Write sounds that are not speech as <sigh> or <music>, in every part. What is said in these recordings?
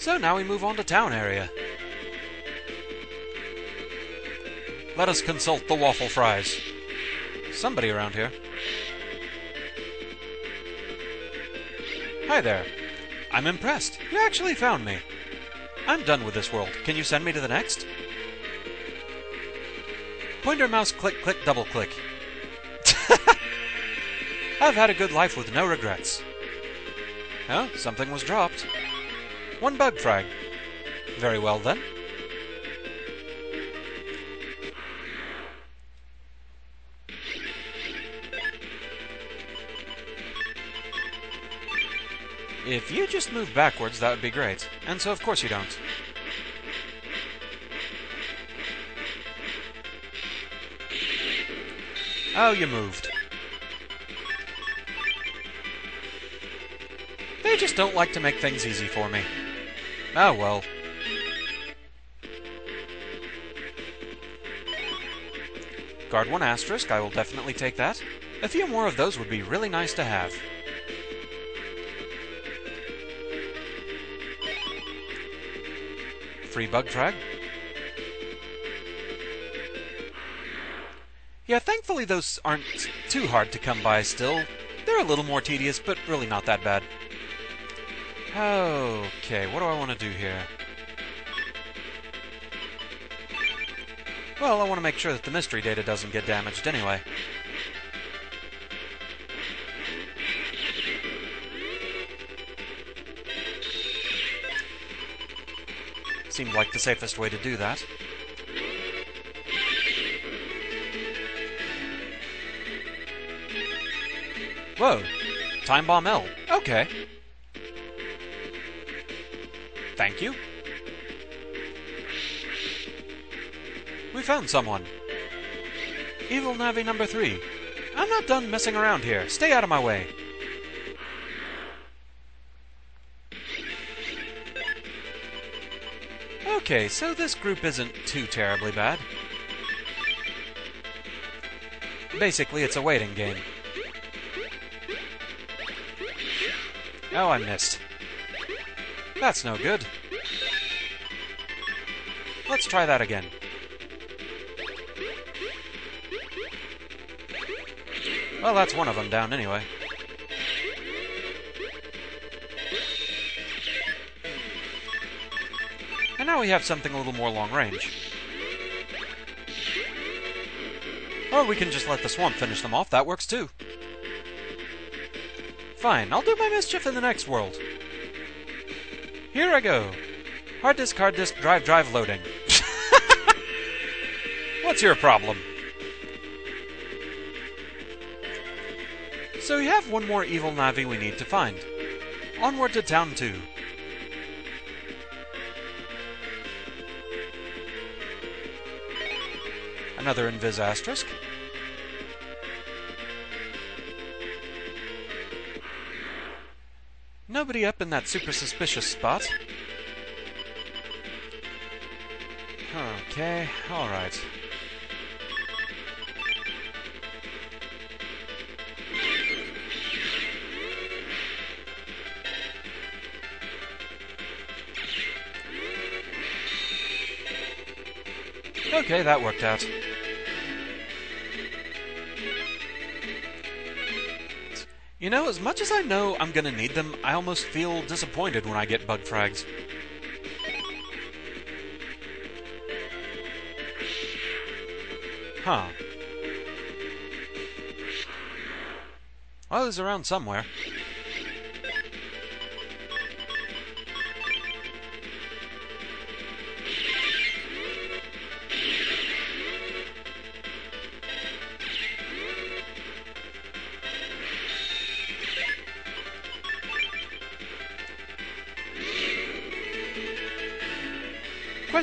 So now we move on to town area. Let us consult the waffle fries. Somebody around here. Hi there. I'm impressed. You actually found me. I'm done with this world. Can you send me to the next? Pointer mouse click click double click. <laughs> I've had a good life with no regrets. Oh, something was dropped. One bug frag. Very well then. If you just move backwards, that would be great. And so, of course, you don't. Oh, you moved. They just don't like to make things easy for me. Oh well. Guard 1 asterisk, I will definitely take that. A few more of those would be really nice to have. Free bug frag. Yeah, thankfully those aren't too hard to come by still. They're a little more tedious, but really not that bad. Oh. Okay, what do I want to do here? Well, I want to make sure that the mystery data doesn't get damaged anyway. Seemed like the safest way to do that. Whoa! Time Bomb L. Okay. Thank you. We found someone. Evil Navi number three. I'm not done messing around here. Stay out of my way. Okay, so this group isn't too terribly bad. Basically, it's a waiting game. Oh, I missed. That's no good. Let's try that again. Well, that's one of them down anyway. And now we have something a little more long range. Or we can just let the swamp finish them off, that works too. Fine, I'll do my mischief in the next world. Here I go. Hard disk, hard disk, drive, drive, loading. What's your problem? So we have one more evil Navi we need to find. Onward to Town 2. Another Invis asterisk. Nobody up in that super suspicious spot. Okay, alright. Okay, that worked out. You know, as much as I know I'm gonna need them, I almost feel disappointed when I get bug frags. Huh. Well, he's around somewhere.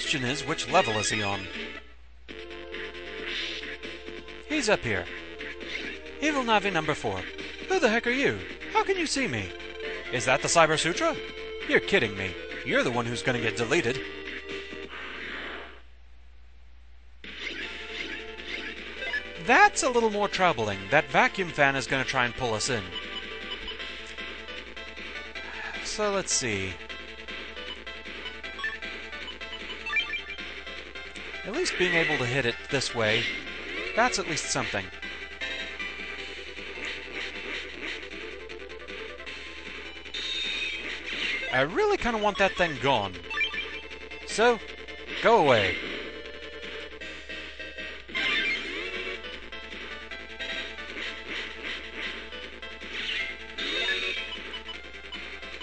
Question is, which level is he on? He's up here. Evil Navi number four. Who the heck are you? How can you see me? Is that the Cyber Sutra? You're kidding me. You're the one who's gonna get deleted. That's a little more troubling. That vacuum fan is gonna try and pull us in. So let's see. At least being able to hit it this way, that's at least something. I really kind of want that thing gone. So, go away.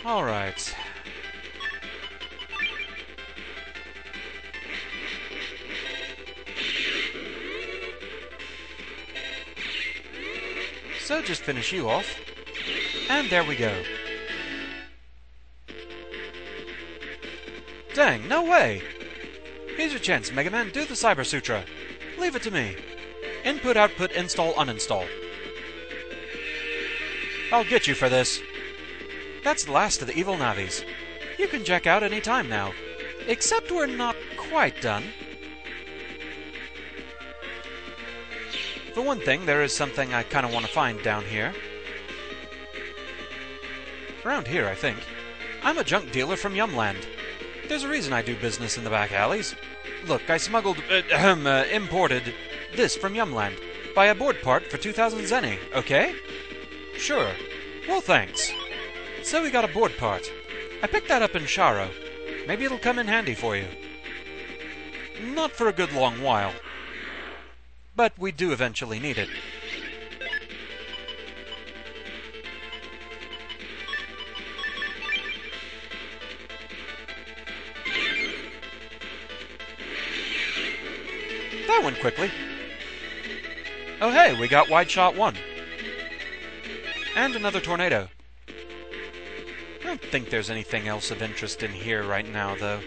Alright. So just finish you off. And there we go. Dang, no way! Here's your chance, Mega Man. Do the Cyber Sutra. Leave it to me. Input, output, install, uninstall. I'll get you for this. That's the last of the evil Navis. You can check out any time now. Except we're not quite done. For one thing, there is something I kind of want to find down here. Around here, I think. I'm a junk dealer from Yumland. There's a reason I do business in the back alleys. Look, I smuggled, uh, <clears throat> uh, imported this from Yumland. Buy a board part for 2,000 zenny, okay? Sure. Well, thanks. So we got a board part. I picked that up in Sharo. Maybe it'll come in handy for you. Not for a good long while. But we do eventually need it. That went quickly. Oh hey, we got wide shot one. And another tornado. I don't think there's anything else of interest in here right now, though.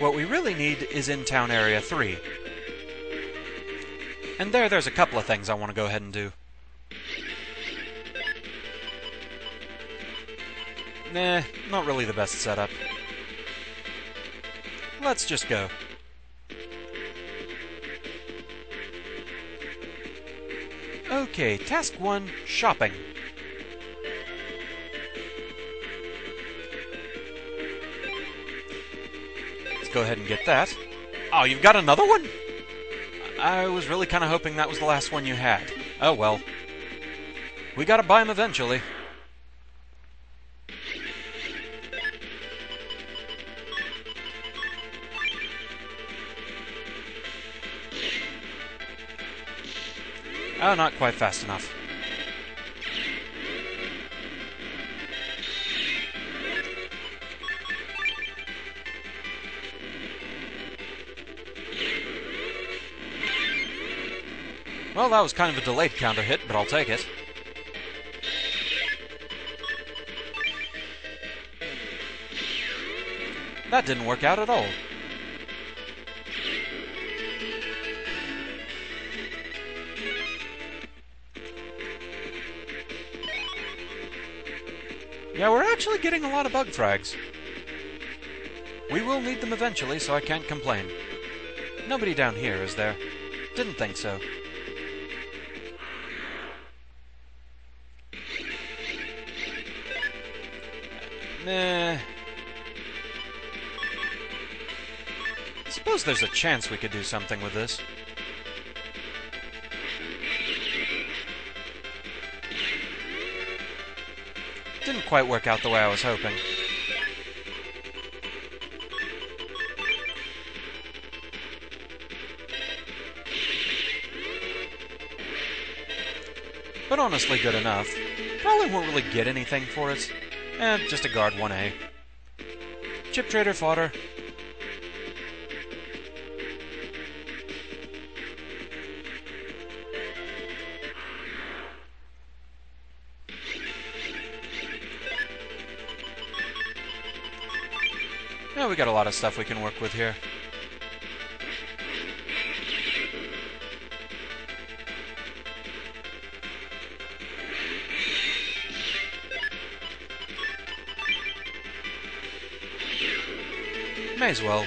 What we really need is in Town Area 3. And there, there's a couple of things I want to go ahead and do. Nah, not really the best setup. Let's just go. Okay, task one, shopping. Go ahead and get that. Oh, you've got another one? I was really kind of hoping that was the last one you had. Oh well. We gotta buy them eventually. Oh, not quite fast enough. Well, that was kind of a delayed counter hit, but I'll take it. That didn't work out at all. Yeah, we're actually getting a lot of bug frags. We will need them eventually, so I can't complain. Nobody down here, is there? Didn't think so. Nah. Suppose there's a chance we could do something with this. Didn't quite work out the way I was hoping. But honestly good enough. Probably won't really get anything for it. Eh, just a guard 1A. Chip trader fodder. Yeah, we got a lot of stuff we can work with here. May as well.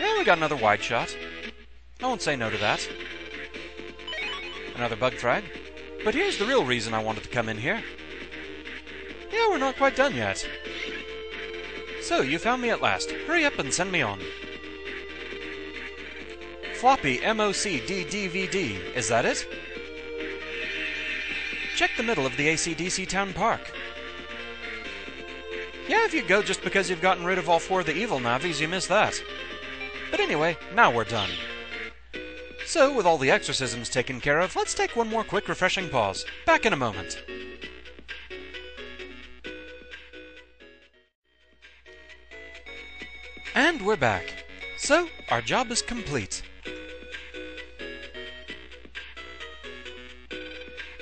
Yeah, we got another wide shot. I won't say no to that. Another bug frag. But here's the real reason I wanted to come in here. Yeah, we're not quite done yet. So, you found me at last. Hurry up and send me on. Floppy MOCD Is that it? Check the middle of the ACDC Town Park. Yeah, if you go just because you've gotten rid of all four of the evil Navis, you miss that. But anyway, now we're done. So, with all the exorcisms taken care of, let's take one more quick refreshing pause. Back in a moment. And we're back. So, our job is complete.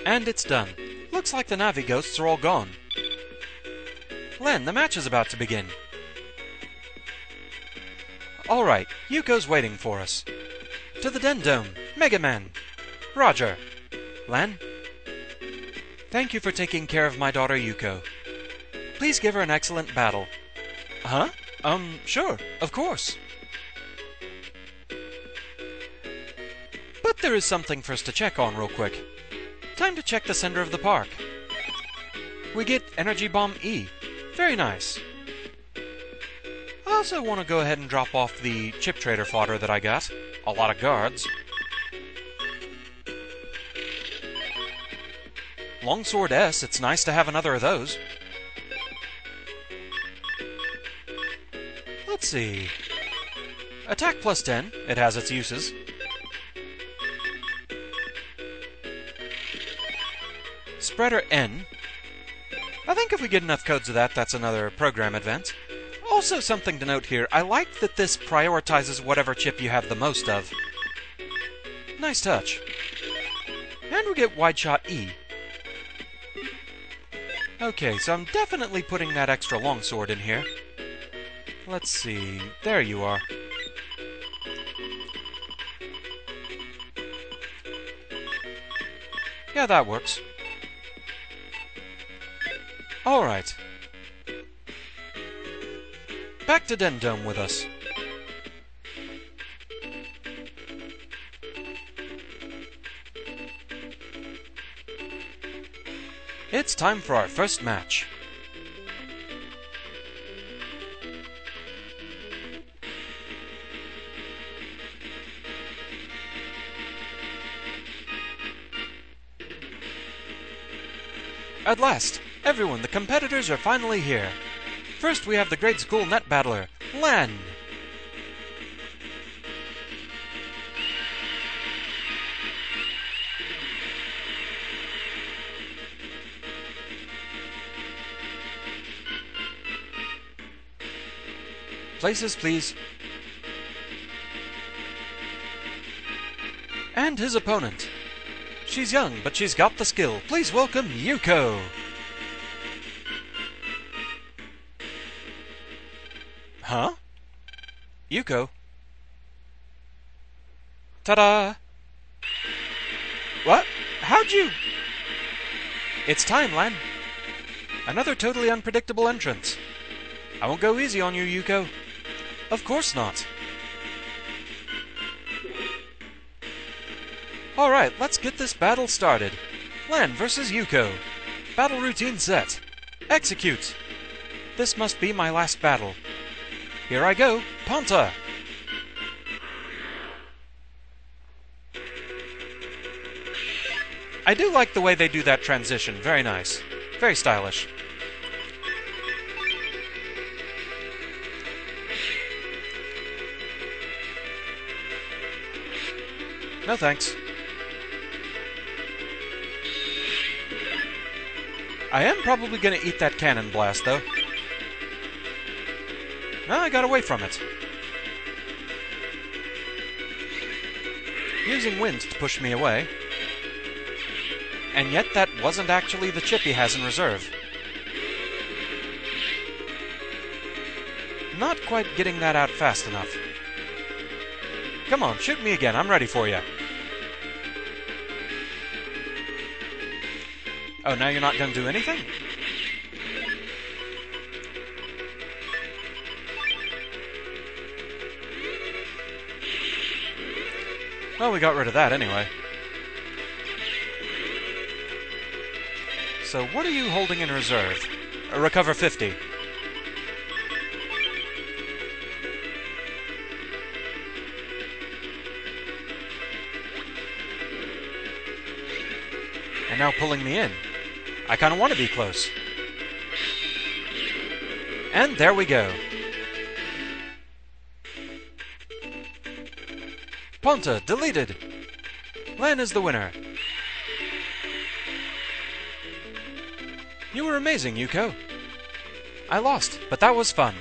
And it's done. Looks like the Navi ghosts are all gone. Lan, the match is about to begin. Alright, Yuko's waiting for us. To the DenDome, Mega Man. Roger. Lan? Thank you for taking care of my daughter Yuko. Please give her an excellent battle. Huh? Um, sure, of course. But there is something for us to check on real quick. Time to check the center of the park. We get Energy Bomb E. Very nice. I also want to go ahead and drop off the chip trader fodder that I got. A lot of guards. Longsword S, it's nice to have another of those. Let's see. Attack plus 10, it has its uses. Spreader N. I think if we get enough codes of that, that's another program advance. Also, something to note here I like that this prioritizes whatever chip you have the most of. Nice touch. And we get Wide Shot E. Okay, so I'm definitely putting that extra longsword in here. Let's see. There you are. Yeah, that works. Alright. Back to DenDome with us. It's time for our first match. At last, everyone, the competitors are finally here. First, we have the grade school net battler, Lan. Places, please. And his opponent. She's young, but she's got the skill. Please welcome Yuko. Huh? Yuko? Ta-da! What? How'd you... It's time, Lan. Another totally unpredictable entrance. I won't go easy on you, Yuko. Of course not. Alright, let's get this battle started. Lan versus Yuko. Battle routine set. Execute. This must be my last battle. Here I go. Ponta! I do like the way they do that transition. Very nice. Very stylish. No thanks. I am probably going to eat that cannon blast, though. Well, I got away from it. Using wind to push me away. And yet that wasn't actually the chip he has in reserve. Not quite getting that out fast enough. Come on, shoot me again. I'm ready for you. Oh, now you're not going to do anything? Well, we got rid of that anyway. So what are you holding in reserve? Uh, recover 50. And now pulling me in. I kind of want to be close. And there we go. Ponta deleted. Lan is the winner. You were amazing, Yuko. I lost, but that was fun.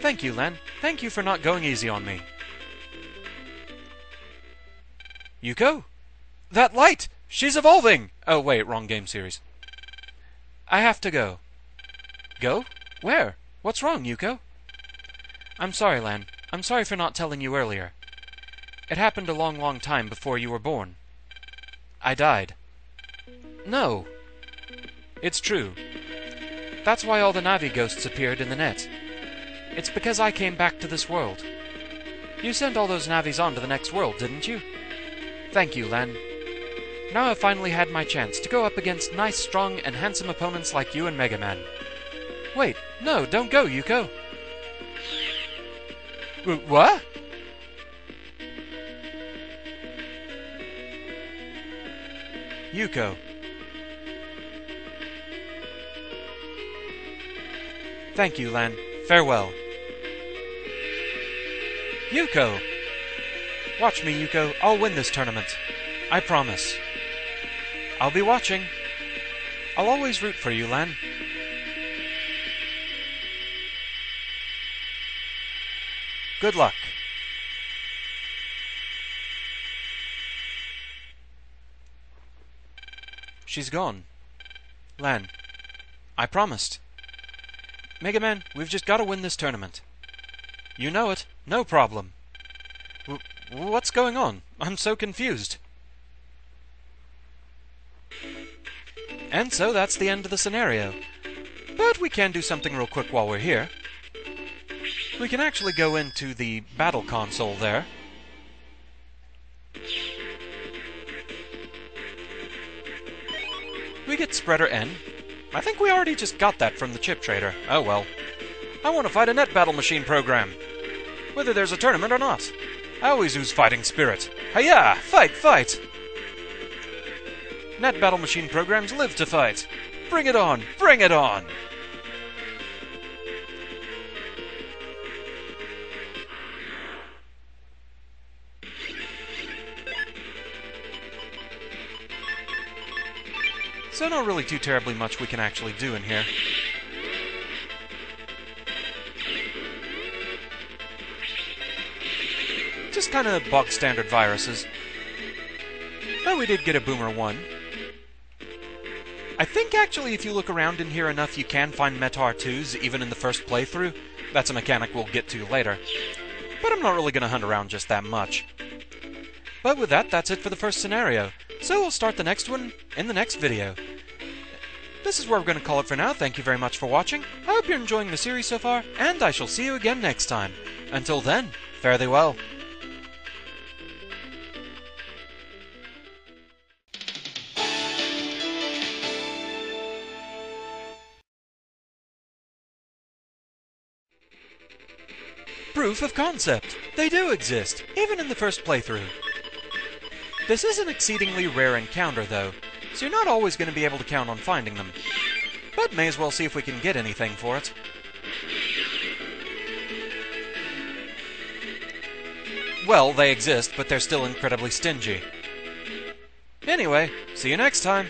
Thank you, Lan. Thank you for not going easy on me. Yuko? That light! She's evolving! Oh, wait, wrong game series. I have to go. Go? Where? What's wrong, Yuko? I'm sorry, Lan. I'm sorry for not telling you earlier. It happened a long, long time before you were born. I died. No. It's true. That's why all the Navi ghosts appeared in the net. It's because I came back to this world. You sent all those Navis on to the next world, didn't you? Thank you, Lan. Now I've finally had my chance to go up against nice, strong, and handsome opponents like you and Mega Man. Wait, no, don't go, Yuko. What? Yuko. Thank you, Lan. Farewell. Yuko! Watch me, Yuko. I'll win this tournament. I promise. I'll be watching. I'll always root for you, Lan. Good luck. She's gone. Lan, I promised. Mega Man, we've just got to win this tournament. You know it. No problem. W- what's going on? I'm so confused. And so that's the end of the scenario. But we can do something real quick while we're here. We can actually go into the battle console there. We get Spreader N. I think we already just got that from the chip trader. Oh well. I want to fight a net battle machine program. Whether there's a tournament or not. I always use fighting spirit. Hiya! Fight, fight! Net battle machine programs live to fight. Bring it on! Bring it on! Not really too terribly much we can actually do in here. Just kind of bog standard viruses. But we did get a Boomer 1. I think actually if you look around in here enough you can find Mettaur 2s even in the first playthrough. That's a mechanic we'll get to later. But I'm not really going to hunt around just that much. But with that, that's it for the first scenario. So we'll start the next one in the next video. This is where we're going to call it for now. Thank you very much for watching. I hope you're enjoying the series so far, and I shall see you again next time. Until then, fare thee well. Proof of concept. They do exist, even in the first playthrough. This is an exceedingly rare encounter, though, so you're not always going to be able to count on finding them. But may as well see if we can get anything for it. Well, they exist, but they're still incredibly stingy. Anyway, see you next time.